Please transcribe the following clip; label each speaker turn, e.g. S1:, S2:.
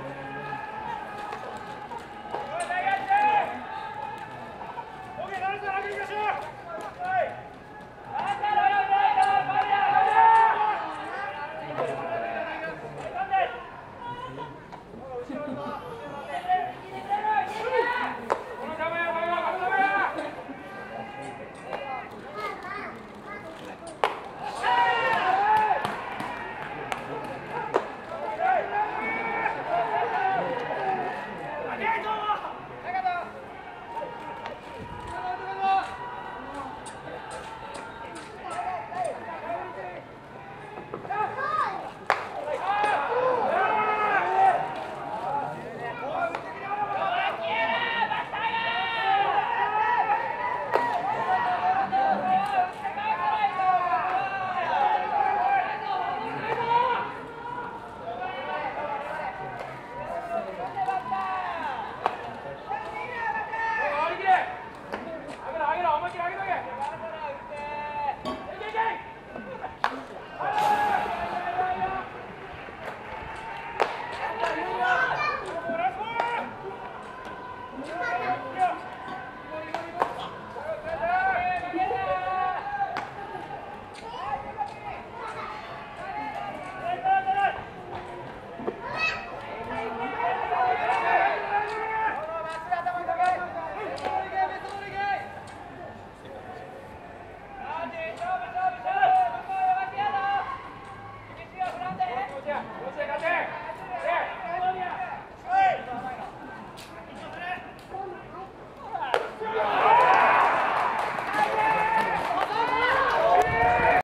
S1: Yeah.